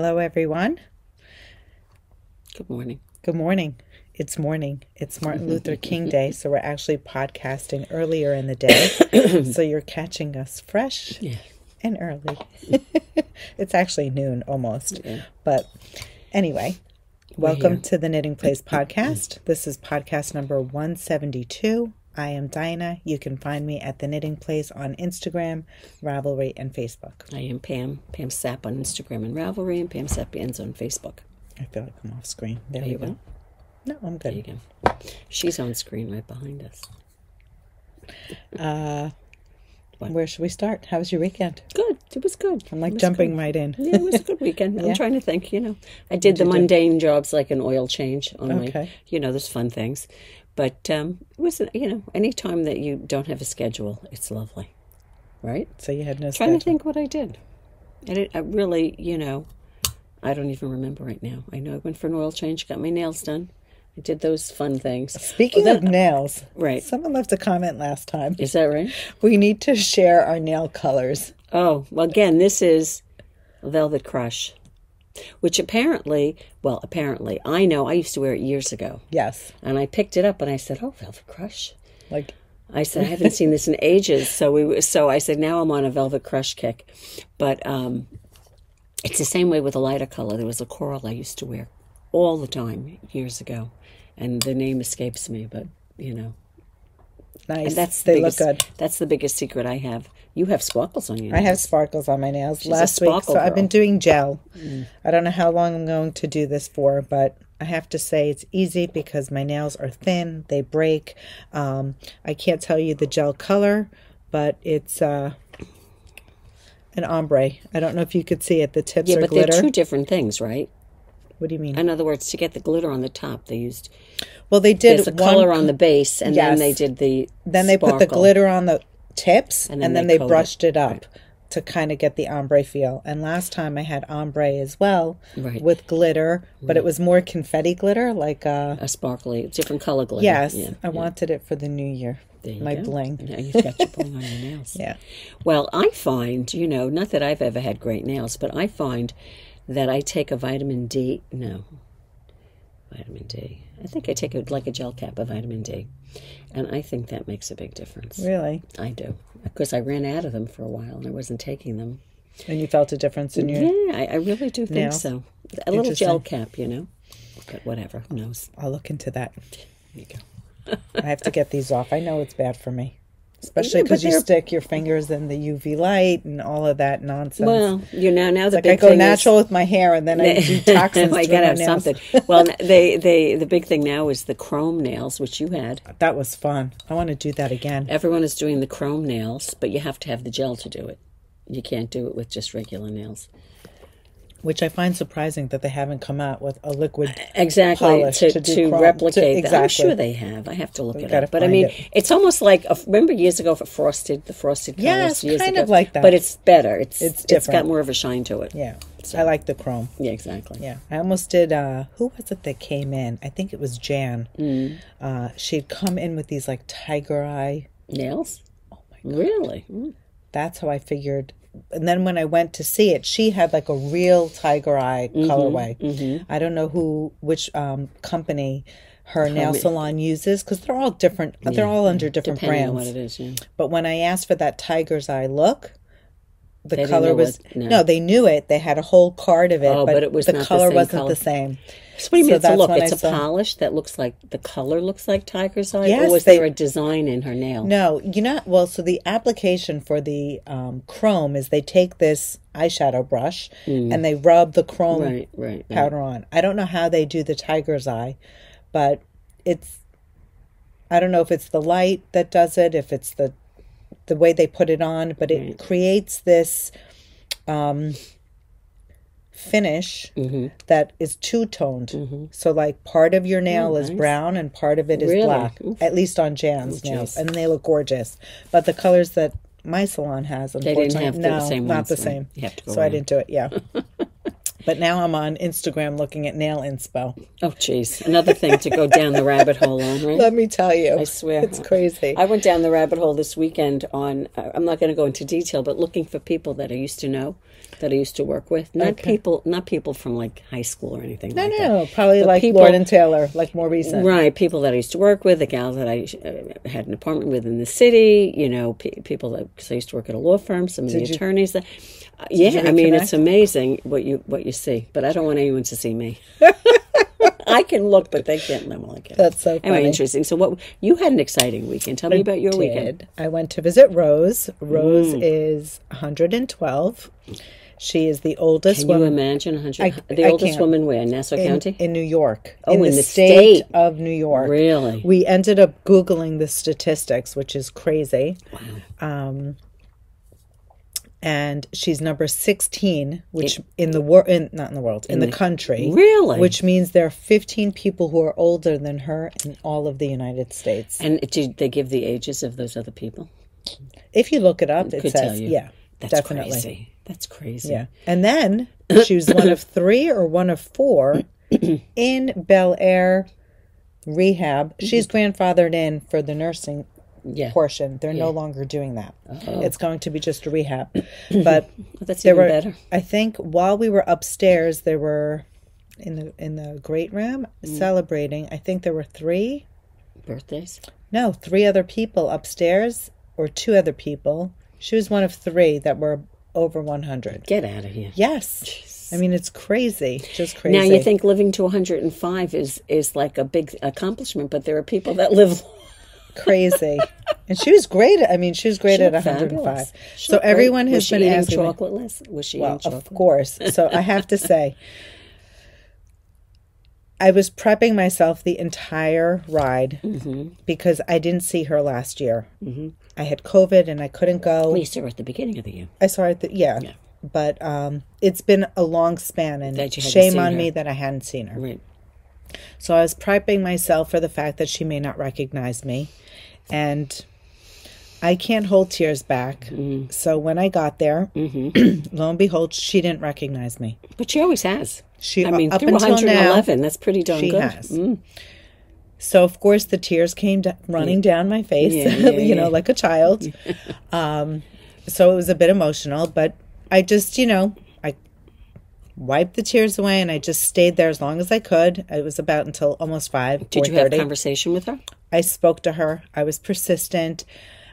Hello, everyone. Good morning. Good morning. It's morning. It's Martin Luther King Day, so we're actually podcasting earlier in the day. so you're catching us fresh Yeah. and early. it's actually noon almost. Yeah. But anyway, welcome to the Knitting Place podcast. This is podcast number 172. I am Dina. You can find me at the Knitting Place on Instagram, Ravelry, and Facebook. I am Pam, Pam Sapp on Instagram and Ravelry, and Pam Sapienza on Facebook. I feel like I'm off screen. There, There you go. go. No, I'm There you good. go. She's on screen right behind us. Uh, What? where should we start? How was your weekend? Good. It was good. I'm like jumping good. right in. Yeah, it was a good weekend. Yeah. I'm trying to think, you know. I did the you do? mundane jobs like an oil change on my, Okay. you know, there's fun things. But um, it was, you know, any time that you don't have a schedule, it's lovely. Right? So you had no trying schedule. to think what I did. And it I really, you know, I don't even remember right now. I know I went for an oil change, got my nails done. I did those fun things. Speaking Well, of nails, Right. someone left a comment last time. Is that right? We need to share our nail colors. Oh, well, again, this is Velvet Crush, which apparently, well, apparently, I know I used to wear it years ago. Yes. And I picked it up and I said, oh, Velvet Crush. Like, I said, I haven't seen this in ages. So we, so I said, now I'm on a Velvet Crush kick. But um, it's the same way with a lighter color. There was a coral I used to wear all the time years ago. And the name escapes me, but, you know. nice. And that's the they biggest, look good. That's the biggest secret I have. You have sparkles on your nails. I have sparkles on my nails a last week, so sparkle I've been. Mm. doing gel. I don't know how long I'm going to do this for, but I have to say it's easy because my nails are thin, they break. Um, I can't tell you the gel color, but it's uh, an ombre. I don't know if you could see it. The tips Yeah, are but glitter. they're two different things, right? what do you mean? In other words, to get the glitter on the top, they used Well, they did one color on the base, and Yes. then they did the Then they put the glitter on the tips and And then, then they, they coat it. brushed it, up to kind of get the ombre feel. And last time I had ombre as well Right. with glitter, but it was more confetti glitter, like uh a sparkly, different color glitter. yes, Yeah, I wanted it for the new year. My go. bling. Now you've got your bling on your nails. Yeah. Well, I find, you know, not that I've ever had great nails, but I find that I take a vitamin D. No, vitamin D. I think I take a, like a gel cap of vitamin D, and I think that makes a big difference. Really? I do because I ran out of them for a while and I wasn't taking them. And you felt a difference in your Yeah, I, I really do think so. A little gel cap, you know. But whatever, who knows? I'll look into that. There you go. I have to get these off. I know it's bad for me. Especially Yeah, because you stick your fingers in the UV light and all of that nonsense. Well, you know now the like I go natural with my hair and then I do is, toxins I gotta my have nails. something. Well, they they the big thing now is the chrome nails, which you had. That was fun. I want to do that again. Everyone is doing the chrome nails, but you have to have the gel to do it. You can't do it with just regular nails. Which I find surprising that they haven't come out with a liquid. Exactly Polish to, to to, replicate to- that. I'm sure they have. I have to look it gotta up. But I mean, it. it's almost like a, remember years ago for frosted the frosted colors. Yes, years kind ago? of like that. But it's better. It's It's it's got more of a shine to it. Yeah, I like the chrome. Yeah, exactly. Yeah, I almost did. uh Who was it that came in? I think it was Jan. Mm. Uh She'd come in with these like tiger eye. Nails. Oh my god! Really? Mm. That's how I figured. And then when I went to see it, she had like a real tiger eye Mm-hmm, colorway. I don't know who, which um company her nail salon uses because they're all different. They're all under different brands. what it is. Yeah. But when I asked for that tiger's eye look, the didn't color was no. no. They knew it. They had a whole card of it, Oh, but, but it was the the color same wasn't color. the same. So what do you So mean it's a look? It's a saw- polish that looks like the color looks like tiger's eye, Yes, or was they- there a design in her nail? No, you know, well, so the application for the um, chrome is they take this eyeshadow brush and they rub the chrome Mm. Right, right, right. powder on. I don't know how they do the tiger's eye, but it's. I don't know if it's the light that does it, if it's the the way they put it on, but it creates this um, finish Mm-hmm. that is two toned. So like part of your nail is brown and part of it is Really? black. Oof. At least on Jan's Oh, nails, and they look gorgeous. But the colors that my salon has, They unfortunately, didn't have the no, same not ones, the right? same. You have to go so I didn't do it. Yeah. But now I'm on Instagram looking at nail inspo. Oh, jeez. Another thing to go down the rabbit hole on, right? Let me tell you, I swear. it's crazy. I went down the rabbit hole this weekend on, uh, I'm not going to go into detail, but looking for people that I used to know, that I used to work with. Not people, not people from like high school or anything no, like that. no, probably like people- Lord and Taylor, like more recent. Right, people that I used to work with, the gals that I uh, had an apartment with in the city, you know, pe- people that because I used to work at a law firm, some of the attorneys that. Yeah, I mean, it's amazing what you what you see, but I don't want anyone to see me. I can look, but they can't know like it. That's so Anyway, interesting. So, what you had an exciting weekend? Tell me about your weekend. I went to visit Rose. Rose Mm. is 112. She is the oldest Can you woman imagine hundred? I- The I oldest can't. woman where Nassau in, County? in New York. Oh, in, in the, the state, state. of New York. Really? We ended up Googling the statistics, which is crazy. Um, and she's number 16, which in the world, in, not in the world, in, the, country. Really? Which means there are 15 people who are older than her in all of the United States. and did they give the ages of those other people? If you look it up, it Could says, yeah, That's definitely. crazy. That's crazy. Yeah. And then she was one of three or one of four in Bel Air rehab. She's grandfathered in for the nursing Yeah. portion. They're no longer doing that. Oh. It's going to be just a rehab. But that's there even were better. I think while we were upstairs there were in the in the great room Mm. celebrating, I think there were three Birthdays. no, three other people upstairs or two other people. She was one of three that were over 100. Get out of here. Yes. I mean, it's crazy. Just crazy. Now you think living to 105 is is like a big accomplishment, but there are people that live. Crazy. and she was great. I mean, she was great at 105. Fabulous. So Great. everyone has was been eating asking me- chocolate less? Was she Well, of course. So I have to say, I was prepping myself the entire ride Mm-hmm. because I didn't see her last year. I had COVID and I couldn't go. We saw her at the beginning of the year. I saw her at the, yeah. But um, it's been a long span, and you shame on her. me that I hadn't seen her. Right. So I was prepping myself for the fact that she may not recognize me. And I can't hold tears back. Mm-hmm. So when I got there, lo and behold, she didn't recognize me. But she always has. She, I mean, up through until now, 111, that's pretty darn she good. has. Mm. So of course the tears came da- running down my face, Yeah, yeah, you know, like a child. um, so it was a bit emotional, but I just, you know, wiped the tears away and I just stayed there as long as I could. It was about until almost five. Did you have 4:30. conversation with her? I spoke to her. I was persistent.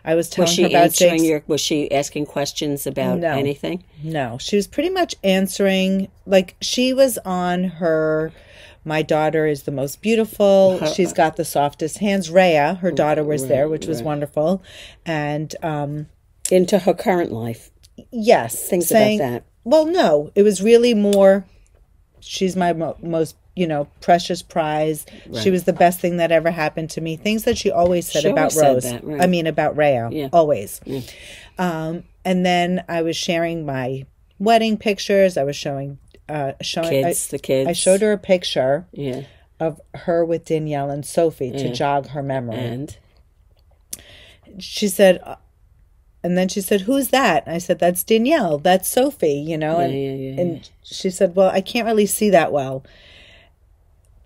I was telling Was her about answering Jake's. your? Was she asking questions about No. anything? No, she was pretty much answering like she was on her. My daughter is the most beautiful. She's got the softest hands. Rhea, her daughter, was there, which was wonderful. And um, Into her current life, yes, things saying, about that. Well, no, it was really more. She's my mo- most, you know, precious prize. She was the best thing that ever happened to me. Things that she always said She about always said Rose. that, right. I mean, about Rhea. Yeah. Always. Um, and then I was sharing my wedding pictures. I was showing, uh, showing. Kids, I, the kids. I showed her a picture Yeah, of her with Danielle and Sophie to jog her memory and she said and then she said who's that? And i said that's danielle. That's sophie you know. And, yeah, yeah, and she said well i can't really see that well.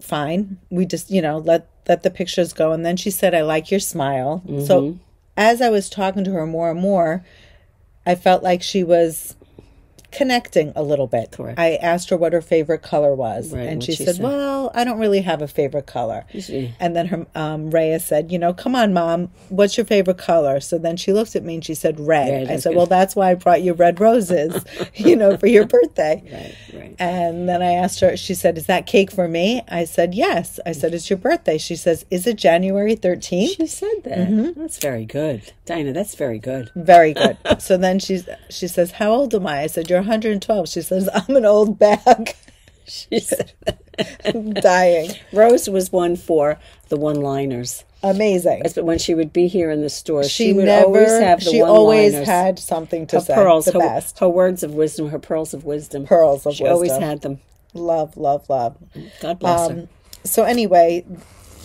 Fine. We just you know let let the pictures go. And then she said i like your smile. Mm-hmm. so as i was talking to her more and more i felt like she was connecting a little bit Correct. i asked her what her favorite color was Right, and she, she said say? well i don't really have a favorite color and then her um, Rhea said, "You know, come on, mom. What's your favorite color?" So then she looked at me and she said, "Red." I said, "Well, that's why I brought you red roses, you know, for your birthday." right, right. And then I asked her. She said, "Is that cake for me?" I said, "Yes." I said, "It's your birthday." She says, "Is it January 13th?" She said that. Mm-hmm. That's very good, Dina. That's very good. Very good. so then she's she says, "How old am I?" I said, "You're 112." She says, "I'm an old bag." She said I'm dying. Rose was one for the one-liners. Amazing. But when she would be here in the store, she, She would never. always have the she always had something to her say. pearls, the her, best. her words of wisdom, her pearls of wisdom. Pearls of wisdom. she always had them. Love, love, love. God bless her. Um, so anyway,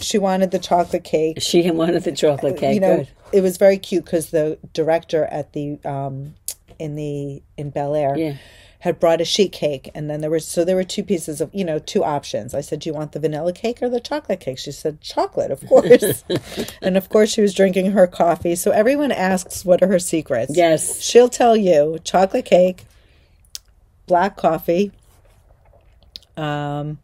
she wanted the chocolate cake. She wanted the chocolate cake. you know, good. It was very cute because the director at the um, in the in Bel Air Yeah. had brought a sheet cake, and then there were so there were two pieces of you know two options. I said, "Do you want the vanilla cake or the chocolate cake?" She said, "Chocolate, of course." and of course, she was drinking her coffee. So everyone asks, "What are her secrets?" Yes. she'll tell you: chocolate cake, black coffee, um,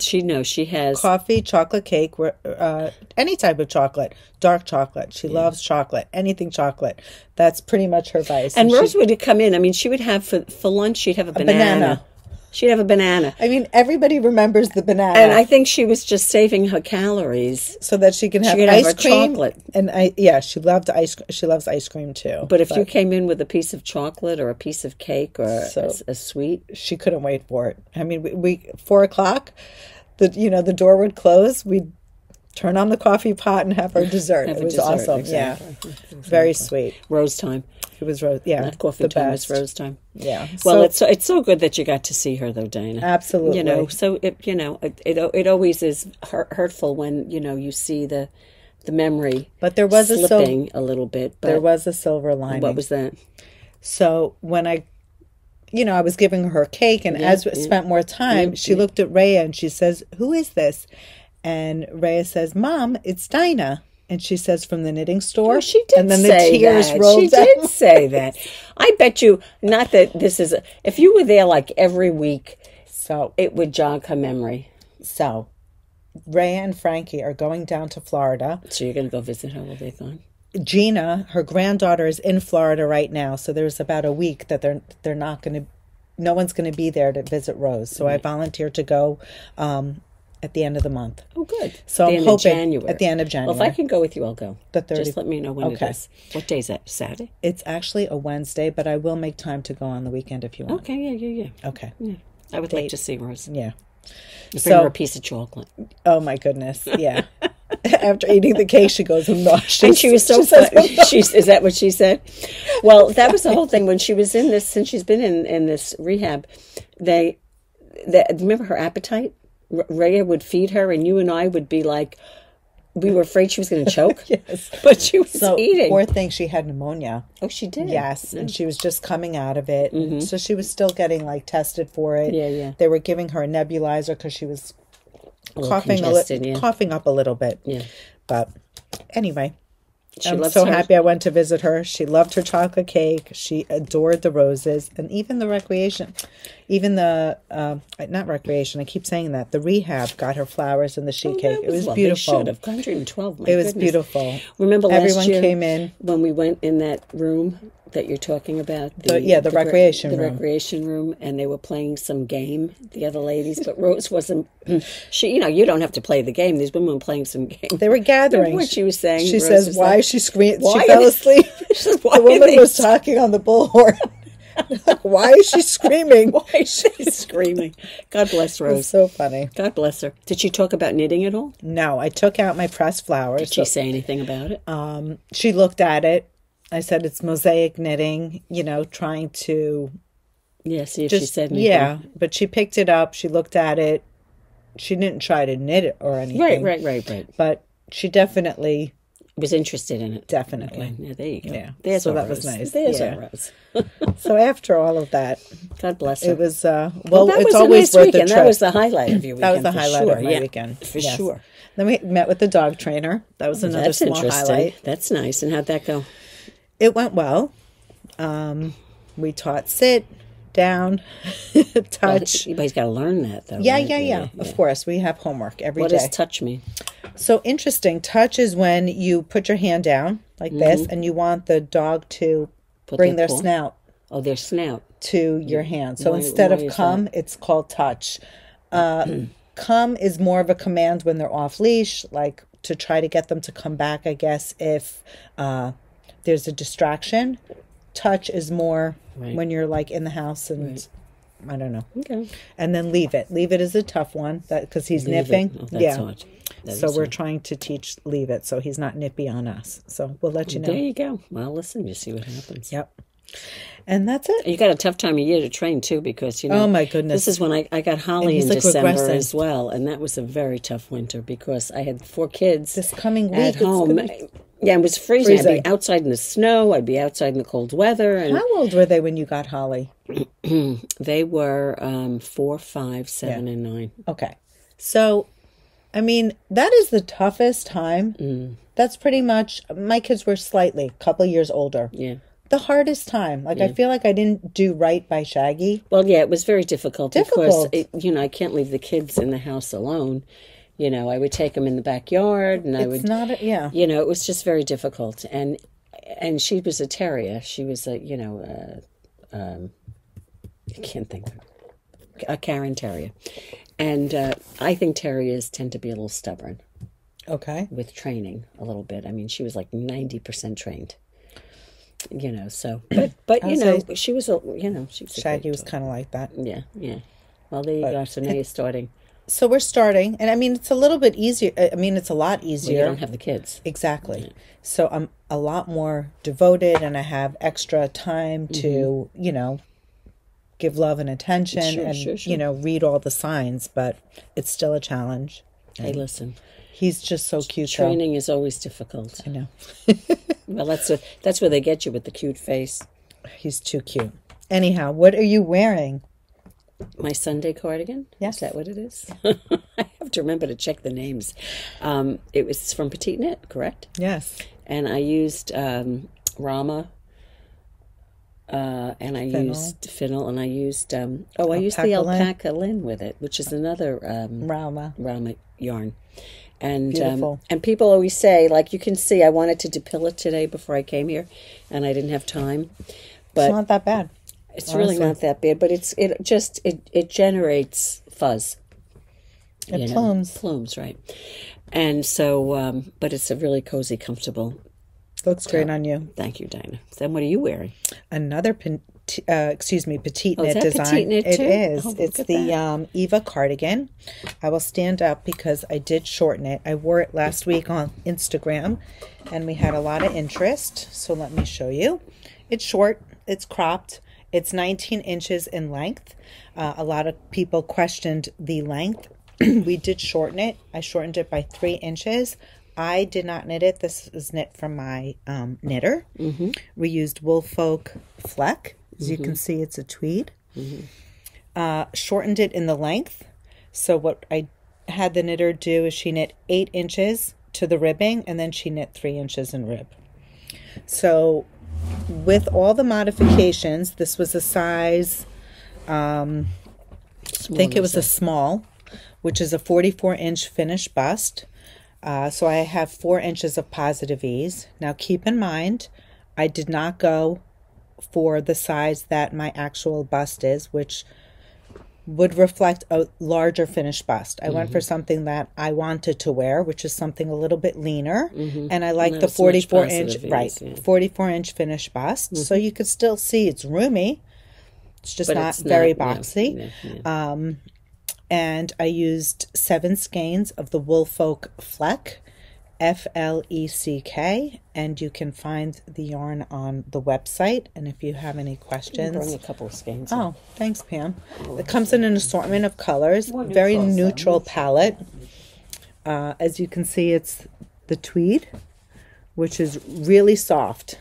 She knows she has. coffee, chocolate cake, uh, any type of chocolate, dark chocolate. She loves chocolate, anything chocolate. That's pretty much her vice. and she- Rose would come in. I mean, she would have for for lunch. She'd have a banana. banana. She'd have a banana. I mean, everybody remembers the banana, And I think she was just saving her calories. so that she can have have ice her cream. chocolate. And I, yeah, she loved ice. She loves ice cream too. But if you came in with a piece of chocolate or a piece of cake or a- a, sweet, she couldn't wait for it. I mean, we, we four o'clock, the you know the door would close. We'd turn on the coffee pot and have our dessert. Have it was dessert, awesome. exactly. Yeah, very sweet. rose time, It was rose. Yeah, not coffee the time, best. it's rose time. Yeah. Well, So- it's so, it's so good that you got to see her, though, Dana. Absolutely. You know, so it you know it it, it always is hurt, hurtful when you know you see the the memory. But there was a sil- slipping a little bit. But there was a silver lining. what was that? So when I, you know, I was giving her cake, and as we spent more time, she looked at Rhea and she says, "Who is this?" And Rhea says, "Mom, it's Dina." And she says, "From the knitting store." She did And then say the tears that. rolled She down. did say that. I bet you. Not that this is. A, if you were there like every week, So, it would jog her memory. so Rhea and Frankie are going down to Florida. So you're going to go visit her while they're gone. Gina, her granddaughter, is in Florida right now. So there's about a week that they're they're not going to, no one's going to be there to visit Rose. So I volunteered to go um, at the end of the month. Oh, good. So At the I'm end hoping- of January. at the end of January. Well, if I can go with you, I'll go. The 30 Just let me know when Okay. it is. What day is that? Saturday. It's actually a Wednesday, but I will make time to go on the weekend if you want. Okay. Yeah. Yeah. Yeah. Okay. yeah. I would like to see Rose. Yeah. Bring So- her a piece of chocolate. Oh my goodness. Yeah. After eating the cake, she goes, "I'm nauseous." And she was so says. Oh, she's, is that what she said? Well, that was the whole thing when she was in this. Since she's been in in this rehab, they, they remember her appetite. R- Rhea would feed her, and you and I would be like, we were afraid she was going to choke. Yes. but she was So eating. poor thing, she had pneumonia. oh, she did. Yes, and she was just coming out of it, so she was still getting like tested for it. Mm-hmm. Yeah, yeah. They were giving her a nebulizer because she was little coughing a li- yeah. coughing up a little bit. Yeah. But anyway, She I'm so her- happy I went to visit her. She loved her chocolate cake. She adored the roses and even the recreation, even the uh, not recreation. I keep saying that the rehab got her flowers and the sheet Oh, cake. that It was well, beautiful. They should have 112. My It was goodness. beautiful. Remember last Everyone year came in. when we went in that room that you're talking about? The- yeah, the rec- recreation the room. The recreation room, and they were playing some game. The other ladies, but Rose wasn't. She, you know, you don't have to play the game. These women were playing some game. They were gathering. What she was saying, She Rose says, "Why like, she screamed? "Why She fell asleep." Says, "Why the woman was talking on the bullhorn. like, why is she screaming? Why is she screaming? God bless Rose. so funny. God bless her. Did she talk about knitting at all? No, I took out my pressed flowers. Did she say anything about it? Um, she looked at it. I said it's mosaic knitting. You know, trying to yeah, see if she said anything. yeah. But she picked it up. She looked at it. She didn't try to knit it or anything. Right, right, right, right. But she definitely, Was interested in it. definitely. Yeah, there you go. Yeah. There's So that was nice. There's Yeah. Rose. So after all of that, God bless her. it was uh well, that it's was a always nice worth weekend. the That was the highlight of your weekend. That was the highlight sure. of my yeah, weekend. For Yes. sure. Then we met with the dog trainer. That was another That's small highlight. That's nice. And how'd that go? It went well. Um, we taught sit, down, touch. Everybody's got to learn that, though. yeah, right? yeah, yeah, Of course, we have homework every What day. does touch mean? so interesting. Touch is when you put your hand down like this, and you want the dog to Mm-hmm. Put bring their their snout Oh, their snout. to your hand. So Why- instead why of come, it's called touch. Uh, come is more of a command when they're off leash, like to try to get them to come back, I guess, if uh, there's a distraction. Touch is more Right. when you're like in the house and I don't know. Okay. And then leave it. Leave it is a tough one that because he's Leave nipping. Oh, yeah. hard. So we're hard. trying to teach leave it so he's not nippy on us. So we'll let you know. There you go. Well, listen, you see what happens. Yep. And that's it. You got a tough time of year to train too, because you know. Oh, my goodness. This is when I, I got Holly in like, December regressing. as well, and that was a very tough winter because I had four kids This coming week at it's home. gonna be- Yeah, it was freezing. I'd be outside in the snow. I'd be outside in the cold weather, and How old were they when you got Holly? they were um, four, five, seven, and nine. Okay. So, I mean, that is the toughest time. Mm. That's pretty much, my kids were slightly, a couple years older. Yeah. The hardest time. Like, I feel like I didn't do right by Shaggy. Well, yeah, it was very difficult, because Difficult. it, you know I can't leave the kids in the house alone. You know, I would take them in the backyard, and I It's would, not, a, yeah. you know, it was just very difficult. And and she was a terrier. She was a, you know, uh, um, I can't think of it. a Cairn Terrier, and uh, I think terriers tend to be a little stubborn Okay. with training a little bit. I mean, she was like ninety percent trained. You know, so but but you know, she was a you know she was Shaggy was kind of like that. yeah yeah. Well, there you go. So now you're starting. So we're starting, and I mean, it's a little bit easier. I mean, it's a lot Well, you don't have the kids. Exactly. So I'm a lot more devoted and I have extra time to, you know, give love and attention Mm-hmm. Sure, and, sure, sure. you know, read all the signs, but it's still a challenge. Hey, listen, He's just so cute. though. training is always difficult. I know. Well, that's what, that's where they get you with the cute face. He's too cute. Anyhow, what are you wearing? My Sunday cardigan. Yes. is that what it is? I have to remember to check the names. Um, it was from Petit Knit, correct? Yes. And I used um, Rauma. Uh, and I Finull. used Finull, and I used um, oh, I used the Alpaca lin. with it, which is another um, Rauma. Rauma yarn. And Beautiful. um, and people always say, like you can see, I wanted to depill it today before I came here, and I didn't have time. But It's not that bad. It's really not that bad. But it's it just it it generates fuzz. It you know, plumes. plumes, right? And so, um, but it's a really cozy, comfortable. Looks great on you. Thank you, Dina. Then what are you wearing? Another, pen, t- uh, excuse me, petite Oh, knit design. Petit Knit It is. Oh, it's the um, Eva cardigan. I will stand up because I did shorten it. I wore it last week on Instagram, and we had a lot of interest. So let me show you. It's short. It's cropped. It's 19 inches in length. Uh, a lot of people questioned the length. we did shorten it. I shortened it by three inches. I did not knit it. This is knit from my um, knitter. Mm-hmm. We used Woolfolk Fleck. As you can see, it's a tweed. Uh, shortened it in the length. So what I had the knitter do is she knit eight inches to the ribbing, and then she knit three inches in rib. So with all the modifications, this was a size. I think it was a small, which is a 44 inch finished bust. Uh, so I have four inches of positive ease. Now keep in mind, I did not go for the size that my actual bust is, which would reflect a larger finished bust. I went for something that I wanted to wear, which is something a little bit leaner, and I like the 44 inch, right, yeah. Mm-hmm. 44 inch finished bust. So you could still see it's roomy. It's just not it's very not- yeah, boxy yeah. Um, and I used seven skeins of the Woolfolk Fleck, F L E C K, and you can find the yarn on the website. And if you have any questions, Bring a couple of skeins. oh, thanks, Pam. It comes in an assortment of colors, very neutral palette. Uh, as you can see, it's the tweed, which is really soft.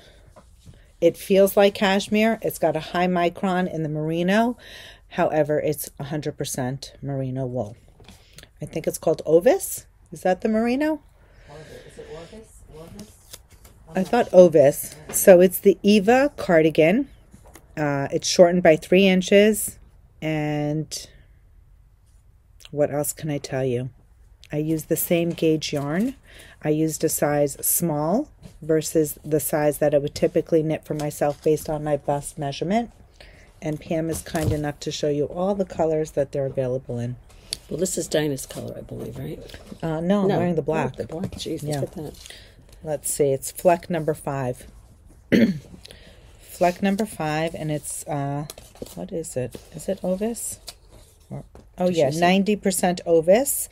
It feels like cashmere. It's got a high micron in the merino. However, it's 100% merino wool. I think it's called Ovis. Is that the merino? I thought Ovis. So it's the Eva cardigan. Uh, it's shortened by three inches. And what else can I tell you? I used the same gauge yarn. I used a size small versus the size that I would typically knit for myself based on my bust measurement. And Pam is kind enough to show you all the colors that they're available in. Well, this is Dina's color, I believe, right? Uh, no, I'm wearing the black. Oh, the black. Jeez, Yeah. look at that. Let's see, it's fleck number five. fleck number five, and it's, uh, what is it? Is it Ovis? Or, oh, yeah, 90% Ovis,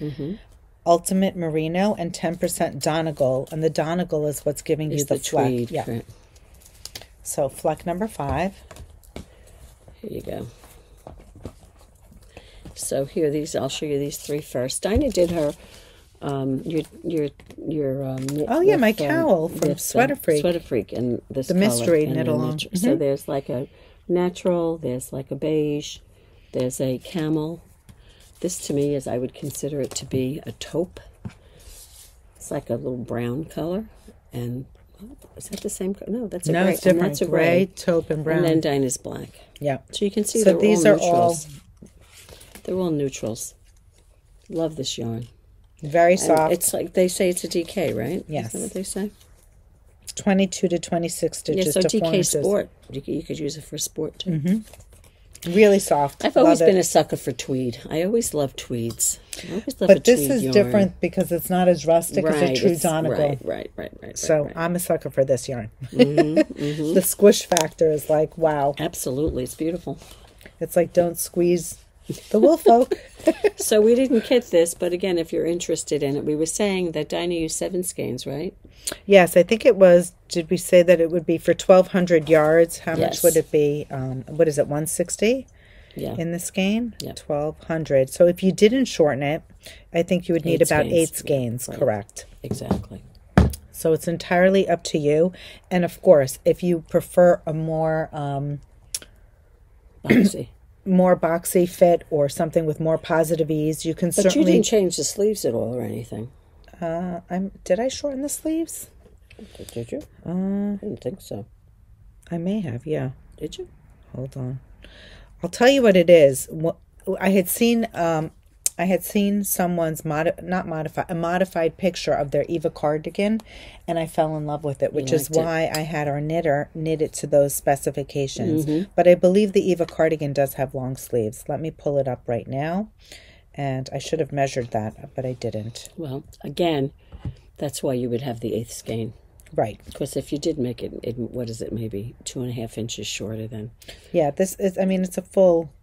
Ultimate Merino, and 10% Donegal. And the Donegal is what's giving It's you the, the fleck. tweed. Yeah. correct. So, fleck number five. Here you go. So here, these I'll show you these three first. Dina did her um, your your your um, Oh, yeah, my um, cowl from with, uh, Sweater Freak. Sweater Freak, and this The mystery knit along. Mm-hmm. So there's like a natural, there's like a beige, there's a camel. This to me is I would consider it to be a taupe. It's like a little brown color, and is that the same? No, that's a No, gray. it's and different. That's a Gray, gray, taupe, and brown. and then Dina's black. yeah. So you can see So these all are all. They're all neutrals. Love this yarn. Very And soft. It's like they say it's a DK, right? Yes. Is that what they say? 22 to 26 Yeah, stitches so to 4 DK. Sport. You could, you could use it for sport too. Mm-hmm. Really soft. I've always Love been it. a sucker for tweed. I always love tweeds. I always love But this is yarn. different because it's not as rustic as a true Donegal. Right, right, right, right. So right, right. I'm a sucker for this yarn. Mm-hmm, the squish factor is like, wow. absolutely, it's beautiful. It's like don't squeeze the Woolfolk. So we didn't kit this, but again, if you're interested in it, we were saying that Dina used seven skeins, right? yes, I think it was. Did we say that it would be for 1,200 yards? How much would it be? Um, what is it, 160 Yeah. in this skein? Yep. 1,200. So if you didn't shorten it, I think you would need Eight about skeins. eight skeins, Right. correct? exactly. So it's entirely up to you. And of course, if you prefer a more um, Boxy. More boxy fit or something with more positive ease, you can But you didn't change the sleeves at all or anything, uh, I'm. Did I shorten the sleeves? did you? Uh, I didn't think so. I may have. Yeah. Did you? Hold on. I'll tell you what it is. I had seen. Um, I had seen someone's modi- not modified a modified picture of their Eva cardigan, and I fell in love with it, which is liked it. why I had our knitter knit it to those specifications. Mm-hmm. But I believe the Eva cardigan does have long sleeves. Let me pull it up right now, and I should have measured that, but I didn't. Well, again, that's why you would have the eighth skein. Right. Because if you did make it, it, what is it, maybe two and a half inches shorter than. Yeah. This is. I mean, it's a full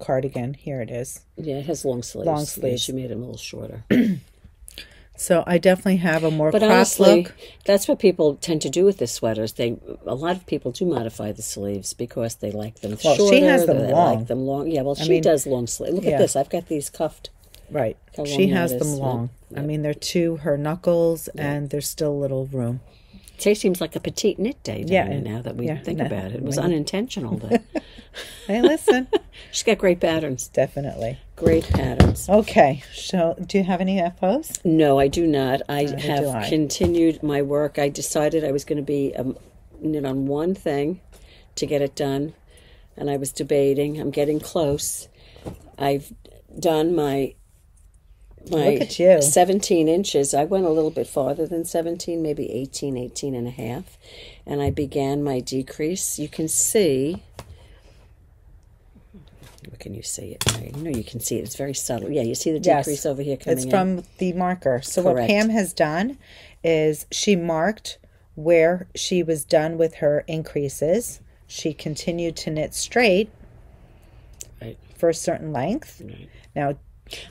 cardigan. Here it is. Yeah, it has long sleeves. Long Yeah, sleeves. she made them a little shorter. So I definitely have a more But cross honestly, look. that's what people tend to do with the sweaters. They a lot of people do modify the sleeves because they like them Well, shorter. she has them they long. like them long. Yeah, well, she mean, does long sleeves. Look yeah. at this. I've got these cuffed. Right. She has them long. I mean, they're to her knuckles, and there's still a little room. Today seems like a Petit Knit day. Yeah, and- now that we yeah, think no, about it, it was unintentional. That Hey, listen, she's got great patterns. definitely. Great patterns. Okay. So, do you have any FOs? No, I do not. I Neither have I. continued my work. I decided I was going to be um, knit on one thing to get it done, and I was debating. I'm getting close. I've done my my Look at you. 17 inches. I went a little bit farther than 17, maybe 18, 18 and a half, and I began my decrease. You can see. Can you see it? I know you can see it. It's very subtle. Yeah, you see the Yes. decrease over here coming It's in. from the marker. So, what Pam has done is she marked where she was done with her increases. She continued to knit straight Right. for a certain length. Now,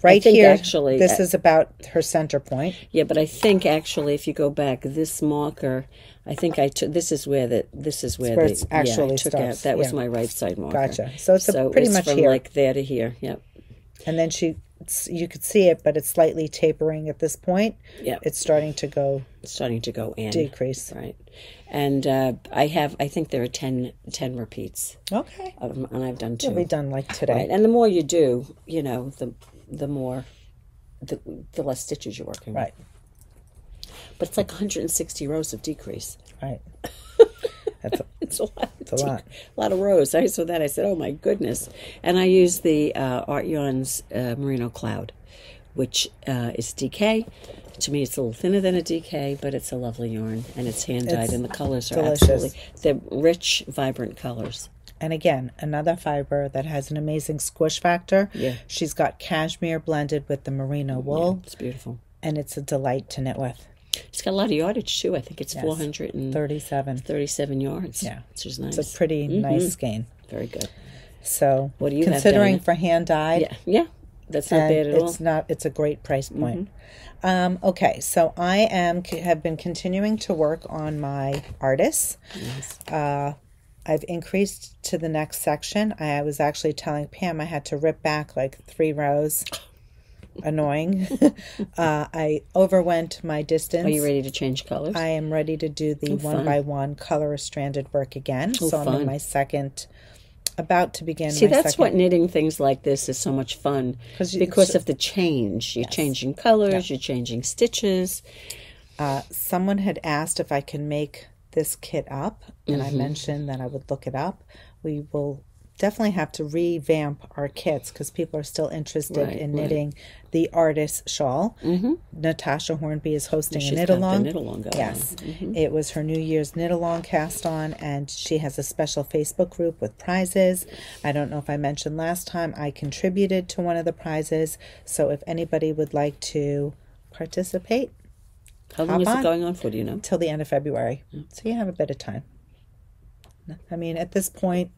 right here, actually- this uh, is about her center point. Yeah, but I think actually, if you go back, this marker, I think I took. This is where the. This is where, where the. actually yeah, took out. stops, That was my right side marker. Gotcha. So it's a So pretty it's much from here. like there to here. Yep. and then she you could see it but it's slightly tapering at this point Yep. it's starting to go It's starting to go in. decrease Right. And uh, I have. I think there are 10, 10 repeats, okay 'em, and I've done two. it'll be done like today Right. And the more you do, you know, the the more. The, the less stitches you're working with. But it's like 160 rows of decrease. right that's a, It's a lot. it's a lot a lot of rows. I saw that. I said, "Oh my goodness!" And I used the uh, Artyarns uh, Merino Cloud, which uh, is DK. To me, it's a little thinner than a DK, but it's a lovely yarn, and it's hand dyed, It's and the colors are delicious. absolutely they're rich, vibrant colors. and again another fiber that has an amazing squish factor Yeah. she's got cashmere blended with the merino wool It's beautiful. and it's a delight to knit with It's got a lot of yardage too. I think it's four hundred and 37 thirty-seven yards. Yeah. which is nice. it's a pretty nice skein Very good. so What do you considering for hand dyed Yeah, yeah. That's not bad at all. Mm-hmm. it's not it's a great price point um, okay so i am have been continuing to work on my Artus uh, i've increased to the next section i was actually telling pam i had to rip back like three rows annoying. uh, I overwent my distance. Are you ready to change colors? I am ready to do the one fun. by one color stranded work again. so I'm in my second, about to begin. See, my that's second. what knitting things like this is so much fun you- because of the change. You're changing colors, you're changing stitches. Uh, someone had asked if I can make this kit up, and Mm-hmm. I mentioned that I would look it up. We will definitely have to revamp our kits because people are still interested Right, in right. knitting the Artus shawl. Mm-hmm. Natasja Hornby is hosting She's a knit got the along. Yes. Mm-hmm. it was her New Year's knit along cast on, and she has a special Facebook group with prizes. I don't know if I mentioned last time I contributed to one of the prizes, so if anybody would like to participate, How long is on. it going on for? Do you know? till the end of February. So you have a bit of time. I mean, at this point,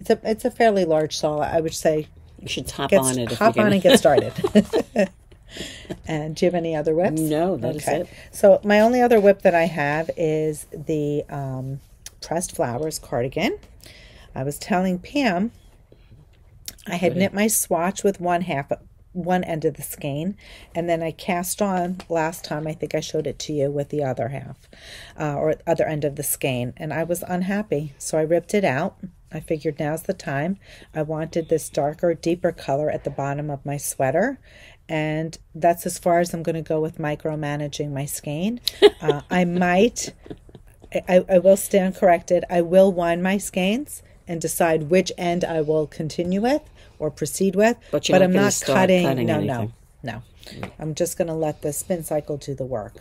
it's a it's a fairly large shawl. I would say You should hop on it. If hop on and get started. and do you have any other WIPs? No, that is it. So my only other WIP that I have is the um, pressed flowers cardigan. I was telling Pam I had knit my swatch with one half one end of the skein and then I cast on last time I think I showed it to you with the other half uh, or other end of the skein and I was unhappy so I ripped it out I figured now's the time I wanted this darker deeper color at the bottom of my sweater and that's as far as I'm going to go with micromanaging my skein uh, I might I, I will stand corrected. I will wind my skeins and decide which end I will continue with or proceed with. But you're not I'm not cutting. cutting no, anything. no, no. I'm just going to let the spin cycle do the work.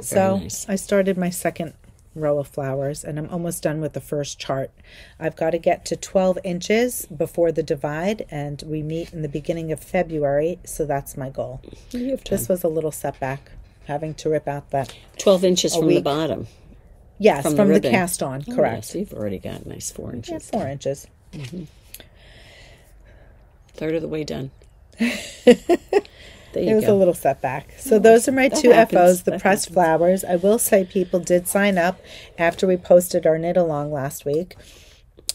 So nice. I started my second row of flowers and I'm almost done with the first chart. I've got to get to 12 inches before the divide and we meet in the beginning of February, so that's my goal. You have time. This was a little setback having to rip out that. 12 inches from the bottom. Yes, From from, the the, cast on, Oh, correct. yeah, so you've already got nice four Yeah, inches. four inches. Mm-hmm. Third of the way done. There It was go. a little setback. So those are my that two happens. FOs, the That pressed flowers. I will say people did sign up after we posted our knit along last week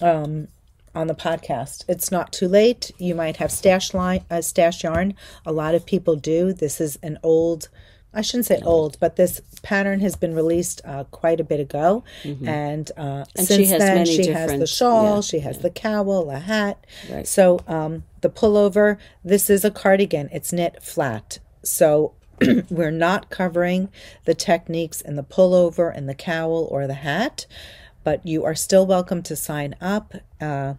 um, on the podcast. It's not too late. You might have stash line, uh, stash yarn. A lot of people do. This is an old. I shouldn't say old, but this pattern has been released uh, quite a bit ago, and, uh, Mm-hmm. And she since has then she has the shawl, yeah, she has the cowl, a hat. Right. So um, the pullover, this is a cardigan. It's knit flat. So we're not covering the techniques in the pullover and the cowl or the hat, but you are still welcome to sign up. Uh,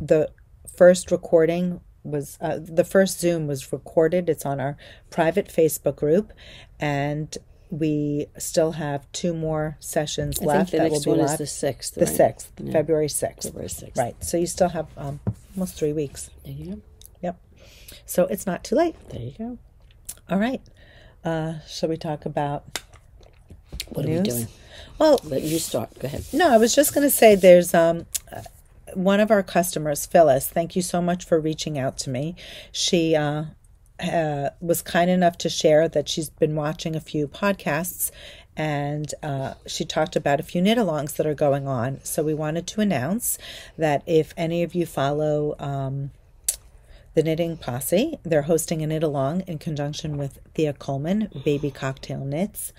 the first recording was uh, the first Zoom was recorded. It's on our private Facebook group, and we still have two more sessions I think left the that next will be one is the 6th. the right? sixth, February sixth. February 6th. Right. So you still have um, almost three weeks. There you go. Yep. So it's not too late. There you go. All right. Uh, shall we talk about What are we doing? Well, Let you start. Go ahead. no, I was just going to say there's um one of our customers, Phyllis. Thank you so much for reaching out to me. She uh, uh, was kind enough to share that she's been watching a few podcasts and uh, she talked about a few knit alongs that are going on. So we wanted to announce that if any of you follow um, the Knitting Posse, they're hosting a knit along in conjunction with Thea Colman, Baby Cocktail Knits,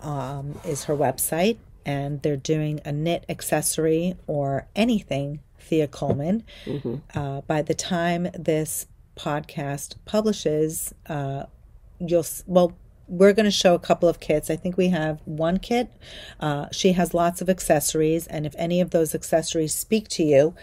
um, is her website. And they're doing a knit accessory or anything Thea Colman. Uh, by the time this podcast publishes, uh, you'll well we're going to show a couple of kits. I think we have one kit. Uh, she has lots of accessories and if any of those accessories speak to you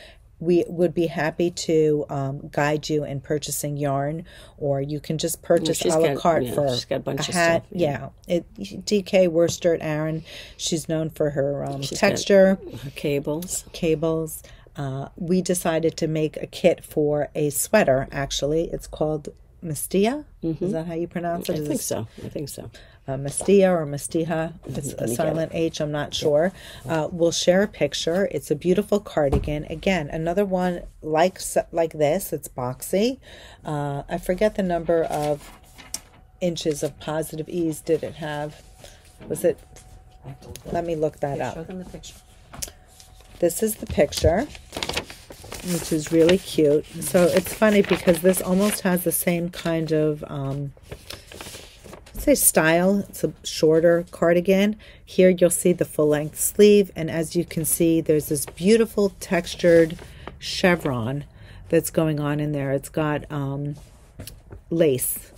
we would be happy to um, guide you in purchasing yarn or you can just purchase she's a la got- carte yeah, for a bunch of hat. stuff, yeah, it dk worsted aran she's known for her um, texture Her cables. cables. Uh, we decided to make a kit for a sweater. Actually, it's called Mistia. Is that how you pronounce it? Mm-hmm. I Is think it so. I think so. uh, Mistia or Mistiha? It's a silent H. I'm not sure. Uh, we'll share a picture. It's a beautiful cardigan. Again, another one like like this. It's boxy. Uh, I forget the number of inches of positive ease. Did it have? Was it? Let me look that up. them the picture. This is the picture. which is really cute. So it's funny because this almost has the same kind of um, say style. It's a shorter cardigan. Here you'll see the full length sleeve, and as you can see, there's this beautiful textured chevron that's going on in there. It's got um, lace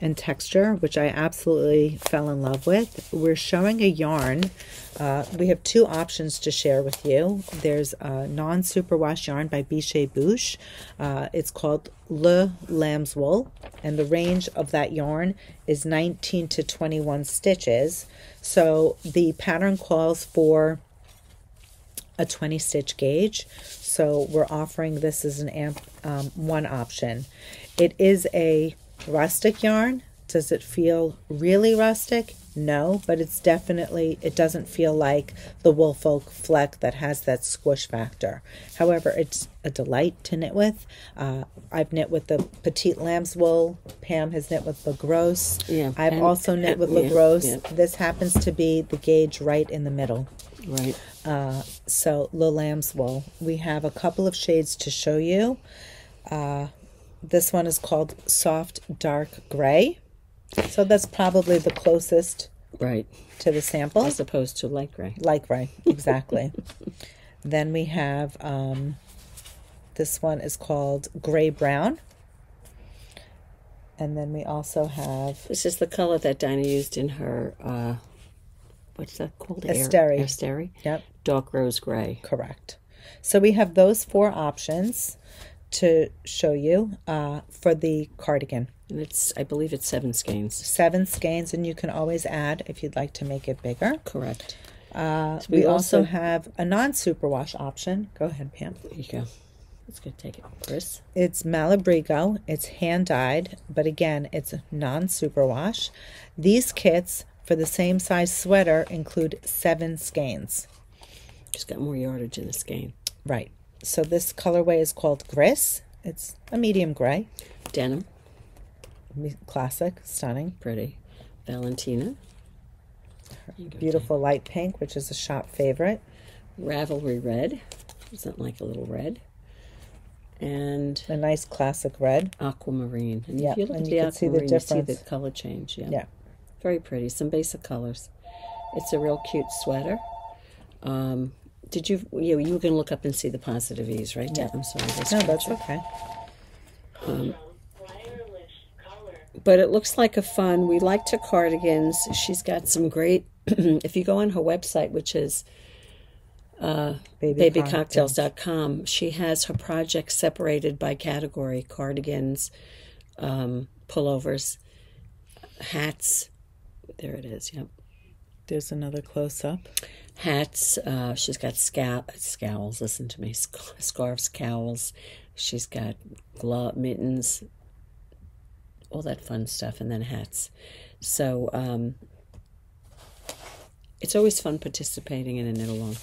and texture, which I absolutely fell in love with. We're showing a yarn. Uh, we have two options to share with you. There's a non-superwash yarn by Biches & Bûches. Uh, it's called Le Lamb's Wool, and the range of that yarn is 19 to 21 stitches. So the pattern calls for a 20 stitch gauge. So we're offering this as an amp um, one option. It is a rustic yarn. Does it feel really rustic? No, but it's definitely, it doesn't feel like the Woolfolk Fleck that has that squish factor. However, it's a delight to knit with. Uh, I've knit with the Petite Lamb's wool. Pam has knit with La Grosse. Yeah, I've and- also knit with La yeah, Grosse. yeah. This happens to be the gauge right in the middle. Right. Uh, so Le Lamb's wool. We have a couple of shades to show you. Uh, this one is called soft dark gray. So that's probably the closest Right. to the sample. As opposed to light gray. Light gray, exactly. then we have um, this one is called gray brown. And then we also have This is the color that Dina used in her, uh, what's that called? Asteri. Asteri? yep, Dark rose gray. Correct. So we have those four options to show you uh, for the cardigan. And it's, I believe it's seven skeins. Seven skeins, and you can always add if you'd like to make it bigger. Correct. Uh, we we, also, also- have a non-superwash option. Go ahead, Pam. There you go. Let's go take it. Chris? It's Malabrigo. It's hand dyed, but again, it's non-superwash. These kits for the same size sweater include seven skeins. Just got more yardage in the skein. Right. So this colorway is called Gris. It's a medium gray, Denim. Classic, stunning. Pretty. Valentina. Beautiful light pink, which is a shop favorite. Ravelry red. Isn't like a little red. And A nice classic red. aquamarine. And Yeah, if you look and at you the can see the aquamarine, you see the color change. Yeah. Yeah. Very pretty. Some basic colors. It's a real cute sweater. Um, did you, you, you to look up and see the positive ease, right? Yeah. I'm sorry. this No, that's okay. color. but it looks like a fun. We like to cardigans. She's got some great. if you go on her website, which is Baby, babycocktails.com, she has her projects separated by category: cardigans, um, pullovers, hats. There it is. Yep. There's another close up. Hats. Uh, she's got scow- scowls. Listen to me. Sc- scarves, cowls. She's got glove mittens, all that fun stuff, and then hats. So um, it's always fun participating in a knit along.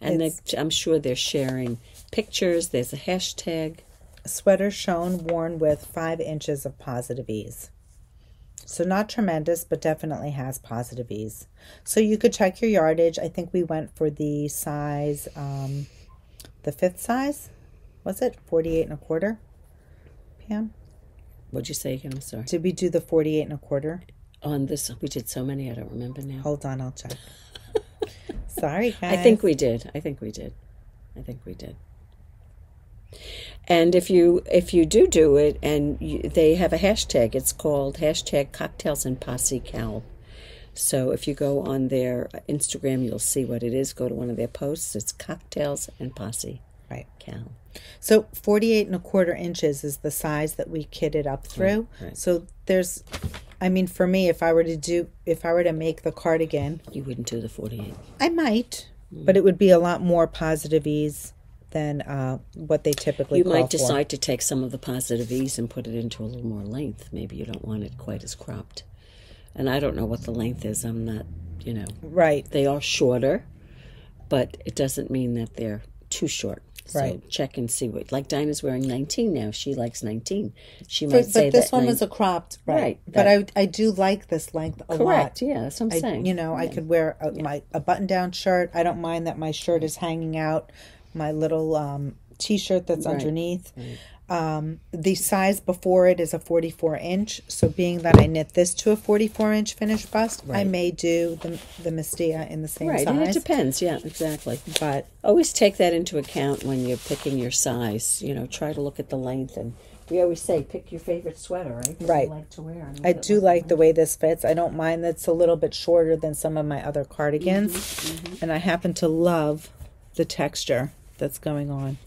And they, I'm sure they're sharing pictures. There's a hashtag. Sweater shown worn with five inches of positive ease. So not tremendous, but definitely has positive ease. So you could check your yardage. I think we went for the size, um, the fifth size. Was it 48 and a quarter? Pam? What'd you say again? I'm sorry. Did we do the 48 and a quarter? On this, we did so many. I don't remember now. Hold on, I'll check. Sorry, guys. I think we did. I think we did. I think we did. And if you if you do do it, and you, they have a hashtag, it's called hashtag Cocktails and Posse Cowl. So if you go on their Instagram, you'll see what it is. Go to one of their posts. It's Cocktails and Posse Right. Cowl. So 48 and a quarter inches is the size that we kitted up through. right. So there's, I mean, for me, if I were to do, if I were to make the cardigan, You wouldn't do the forty-eight. I might, mm. but it would be a lot more positive ease than uh, what they typically You call might for. decide to take some of the positive ease and put it into a little more length. Maybe you don't want it quite as cropped. And I don't know what the length is. I'm not, you know. Right. They are shorter, but it doesn't mean that they're too short. So Right. check and see what. Like Dina's wearing 19 now. She likes 19. She But, might say but this that one nine- was a cropped, right? Right, But I, I do like this length a correct. lot. Yeah, that's what I'm I, saying. you know, I could wear a, my a button-down shirt. I don't mind that my shirt is hanging out. My little um, t-shirt that's underneath. Um, the size before it is a 44 inch. So being that I knit this to a 44 inch finished bust, I may do the the Mastiha in the same size. Right, and it depends. Yeah, exactly. But Always take that into account when you're picking your size. You know, try to look at the length, and we always say pick your favorite sweater, right? that Right. like to wear. I do like the way this fits. I don't mind that it's a little bit shorter than some of my other cardigans. Mm-hmm, And I happen to love the texture that's going on.